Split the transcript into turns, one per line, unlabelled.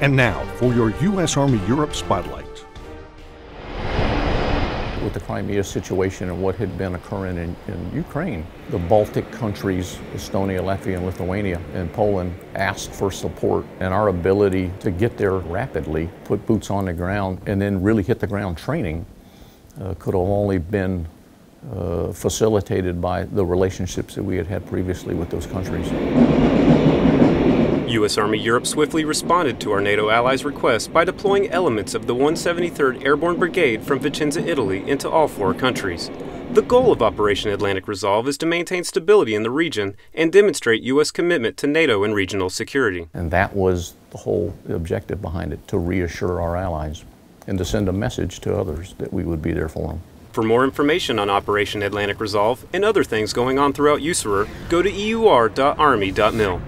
And now for your U.S. Army Europe Spotlight.
With the Crimea situation and what had been occurring in, in, Ukraine, the Baltic countries, Estonia, Latvia, and Lithuania, and Poland asked for support and our ability to get there rapidly, put boots on the ground, and then really hit the ground training uh, could have only been uh, facilitated by the relationships that we had had previously with those countries.
U.S. Army Europe swiftly responded to our NATO allies' request by deploying elements of the 173rd Airborne Brigade from Vicenza, Italy into all four countries. The goal of Operation Atlantic Resolve is to maintain stability in the region and demonstrate U.S. commitment to NATO and regional security.
And that was the whole objective behind it, to reassure our allies and to send a message to others that we would be there for them.
For more information on Operation Atlantic Resolve and other things going on throughout USAREUR, go to eur.army.mil.